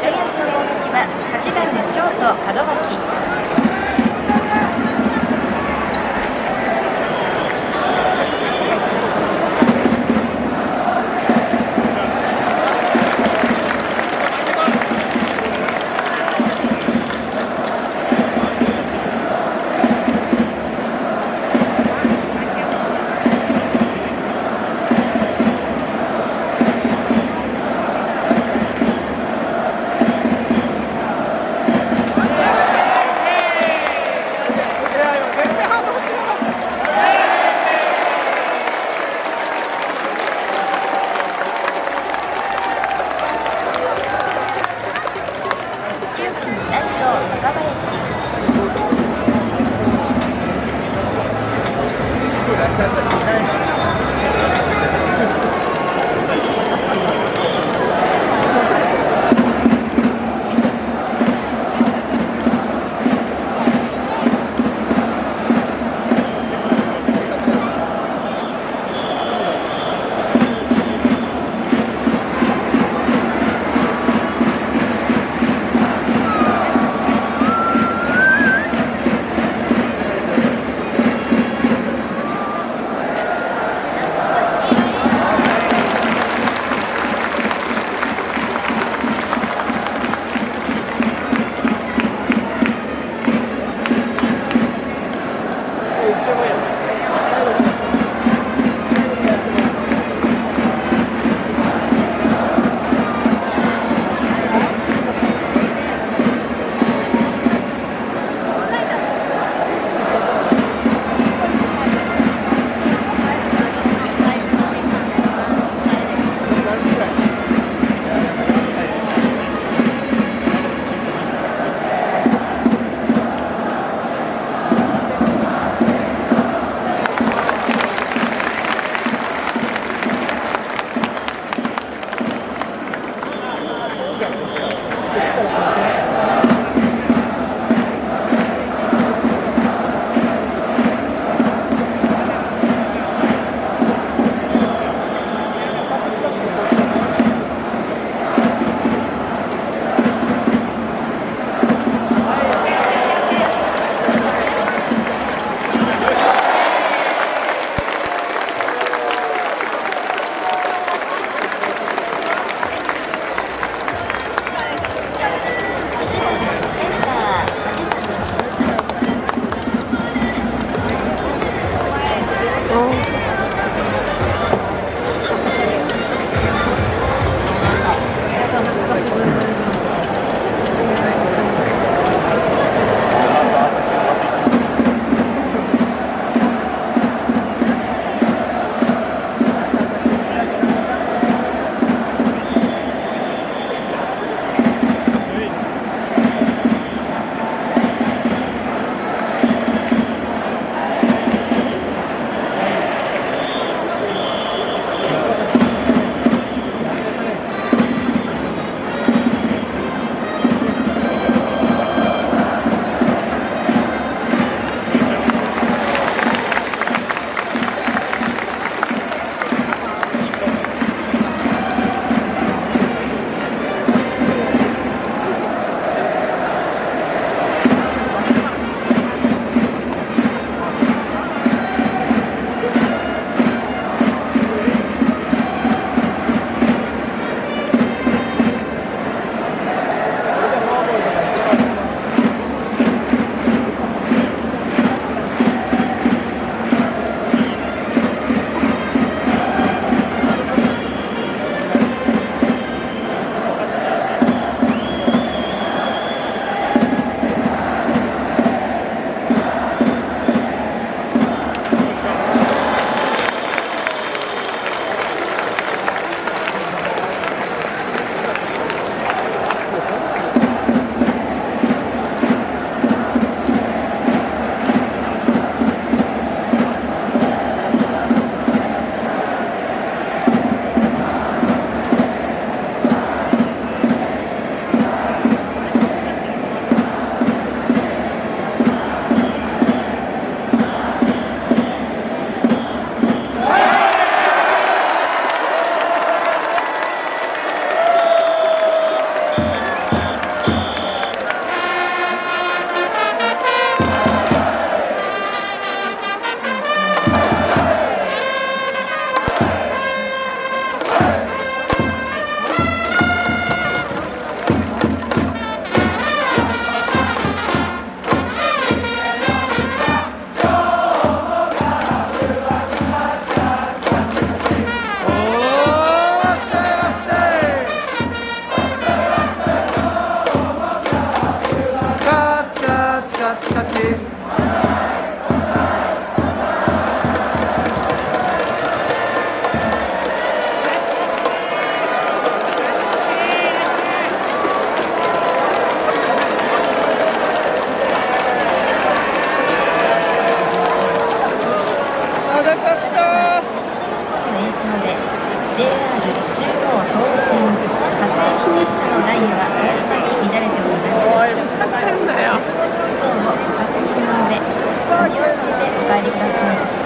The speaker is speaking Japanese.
ジャイアンツの攻撃は8番のショート門脇。哦。電車のダイヤ大に乱れております。気をつけてお帰りください。